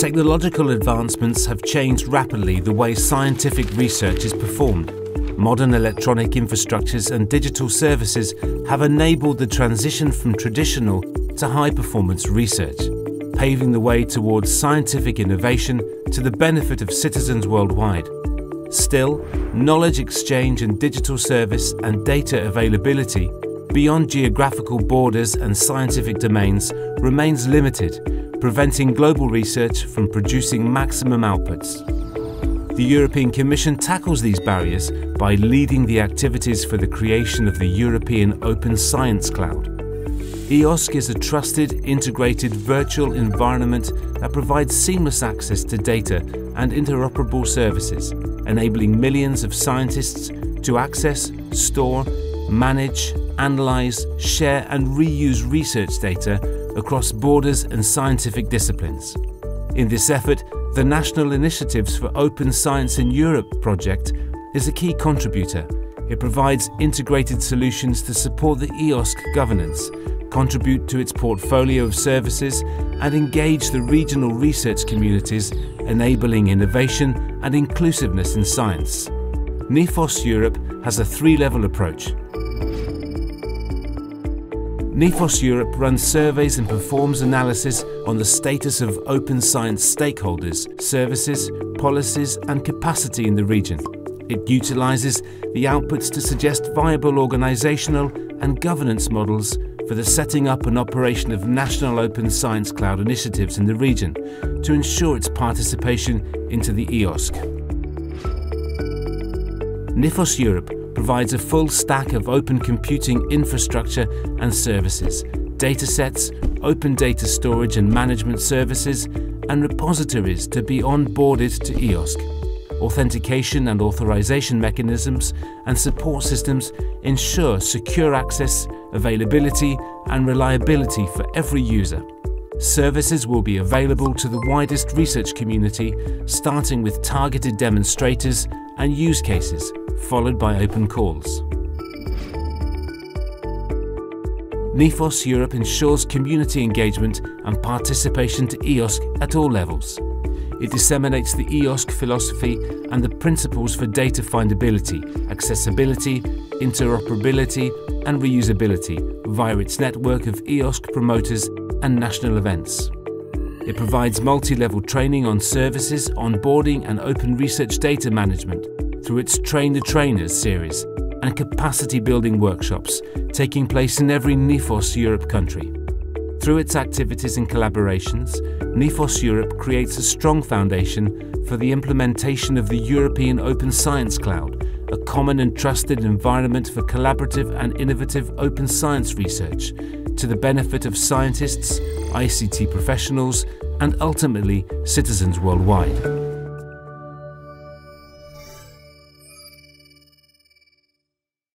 Technological advancements have changed rapidly the way scientific research is performed. Modern electronic infrastructures and digital services have enabled the transition from traditional to high performance research, paving the way towards scientific innovation to the benefit of citizens worldwide. Still, knowledge exchange and digital service and data availability beyond geographical borders and scientific domains remains limited, preventing global research from producing maximum outputs. The European Commission tackles these barriers by leading the activities for the creation of the European Open Science Cloud. EOSC is a trusted, integrated virtual environment that provides seamless access to data and interoperable services, enabling millions of scientists to access, store, manage, analyze, share and reuse research data across borders and scientific disciplines. In this effort, the National Initiatives for Open Science in Europe project is a key contributor. It provides integrated solutions to support the EOSC governance, contribute to its portfolio of services, and engage the regional research communities, enabling innovation and inclusiveness in science. NI4OS Europe has a three-level approach. NI4OS Europe runs surveys and performs analysis on the status of open science stakeholders, services, policies and capacity in the region. It utilises the outputs to suggest viable organisational and governance models for the setting up and operation of national open science cloud initiatives in the region to ensure its participation into the EOSC. NI4OS Europe provides a full stack of open computing infrastructure and services, datasets, open data storage and management services, and repositories to be onboarded to EOSC. Authentication and authorization mechanisms and support systems ensure secure access, availability, and reliability for every user. Services will be available to the widest research community, starting with targeted demonstrators and use cases followed by open calls. NI4OS Europe ensures community engagement and participation to EOSC at all levels. It disseminates the EOSC philosophy and the principles for data findability, accessibility, interoperability and reusability via its network of EOSC promoters and national events. It provides multi-level training on services, onboarding and open research data management through its Train the Trainers series and capacity building workshops taking place in every NI4OS Europe country. Through its activities and collaborations, NI4OS Europe creates a strong foundation for the implementation of the European Open Science Cloud, a common and trusted environment for collaborative and innovative open science research to the benefit of scientists, ICT professionals, and ultimately citizens worldwide.